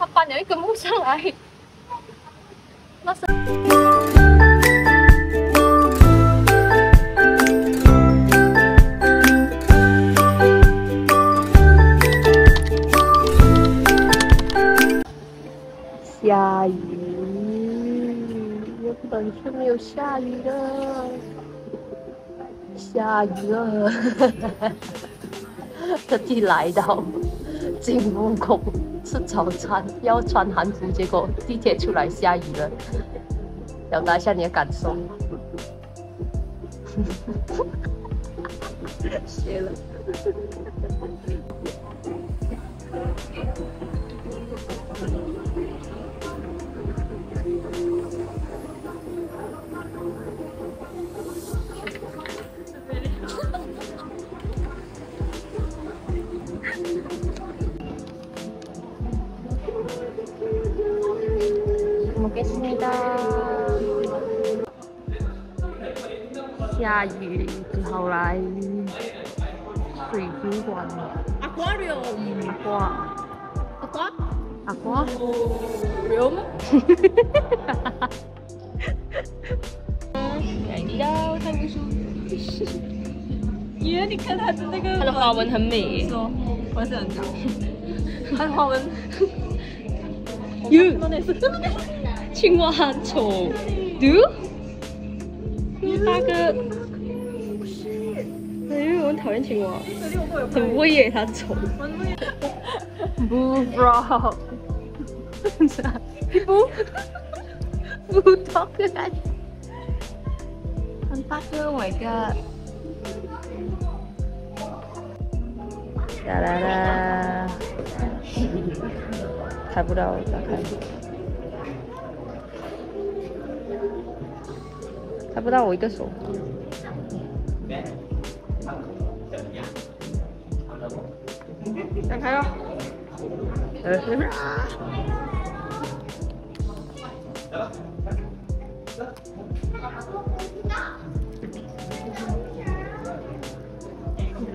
他搬了一根木上来，那是。下雨，原本是没有下雨的，下雨了，特地来到金木宫吃早餐，要穿韩服，结果地铁出来下雨了，表达一下你的感受。谢了。下雨之后来水晶馆。Aquarium。瓜。阿瓜。阿瓜。Room。来到看不书。耶，你看它的那个。它的花纹很美。说，花色很高。它的花纹。哟。青蛙丑，嘟，大哥，讨厌青蛙，很威耶，它丑。不，bro，不，不大哥，很大哥，Oh my god，啦啦啦，看不到，打开。看不到我一个手。打开了。呃，是不是？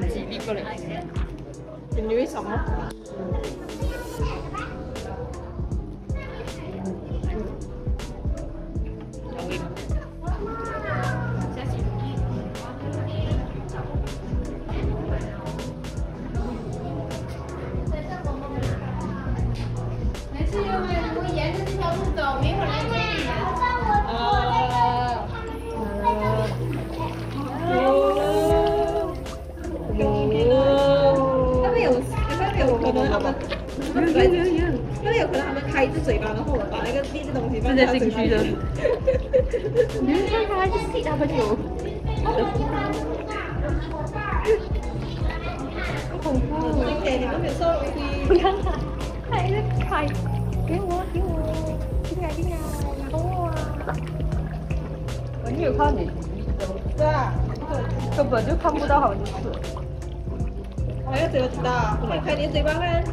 几粒过来？你为什么？个东西放进去的。你看他是其他朋友。好恐怖！你们别说，你看他，他在开，给我给我，进来进来，拿我啊！我没有看你，是啊，根本就看不到好几次。我要怎么知道？开你嘴巴看。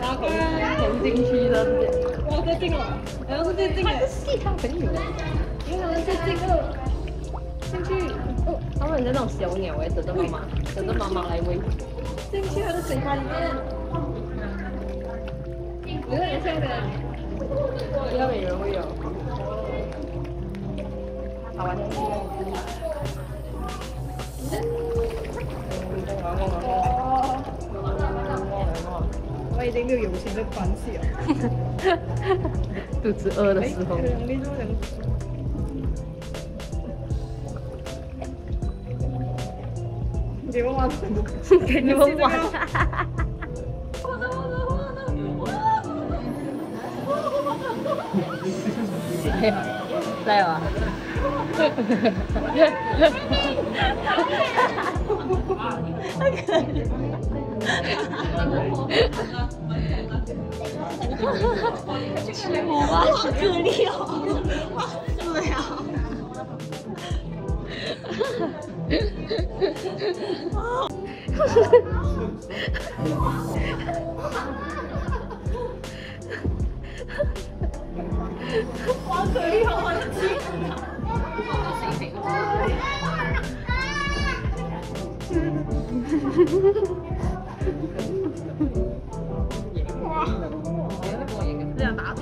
然后投进去了，哇，最近了，好像是最近哎，是他朋友，因为他们最近了，进去，哦，他们在那种小鸟哎，等着妈妈，等着妈妈来喂，进去。他的嘴巴里面，有点像的，要美人会有，好玩我已经没有友情的关系了。肚子饿的时候。你们玩，给你们玩。来啊！太可爱。哇，好可怜哦！哇，对啊。好可怜，好可哇！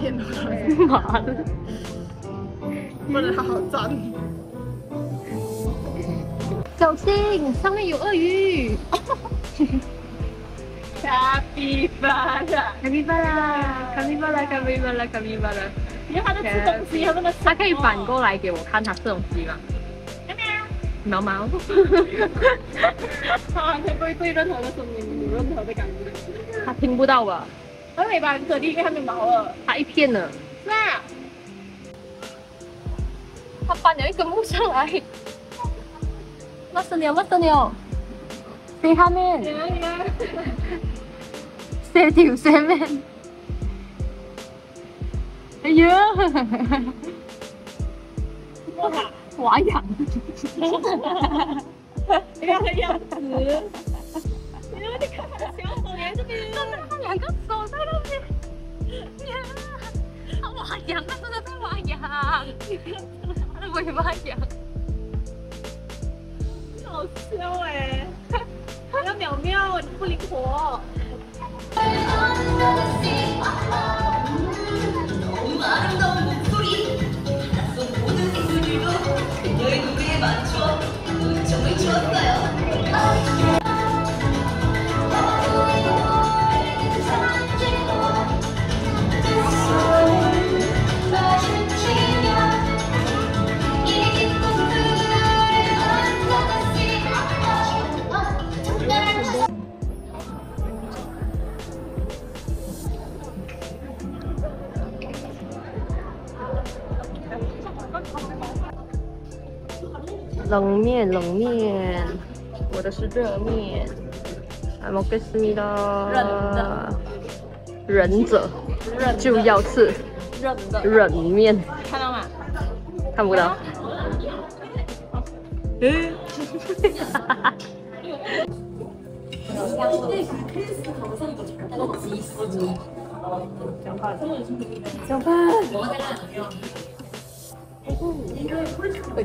片了，妈的！不能好好钻。小心，上面有鳄鱼。卡比巴拉，卡比巴拉，卡比巴拉，卡比巴拉，卡比巴拉。因为它在吃东西，它那么它可以反过来给我看它吃东西吗？喵毛毛。它它不会对任何的声音有任何的感觉。它听不到吧？它尾巴很可怜，因为它没毛了。它一片呢。是啊。它搬了一根木上来。乜事 了？乜事了？射下面。射條射面。哎呀！玩人。你看它样子。你看，小手在这边。真的，它两个。呀！它挖羊，它真的在挖羊。它的尾巴羊。好笑哎！要苗苗，你不灵活。冷面，冷面，我的是热面。来，먹겠습니 다。 忍者，忍者就要吃忍的忍面。看到吗？看不到。嗯。 小潘。应该不可以。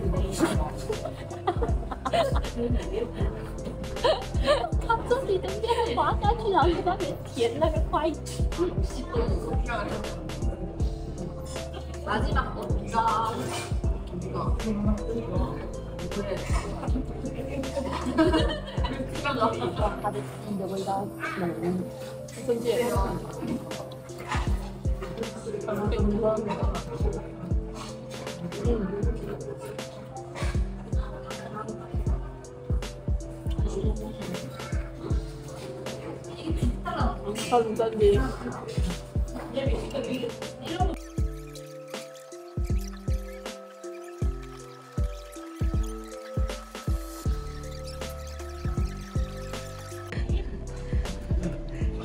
他自己的面滑下去，然后在那边舔那个筷子。垃圾吧，我知道。它的鸡的味道，嗯，真解。很真的。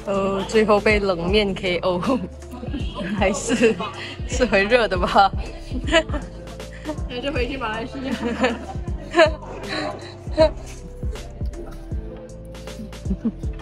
呃，最后被冷面 KO，还是是回热的吧。那就回去马来西亚。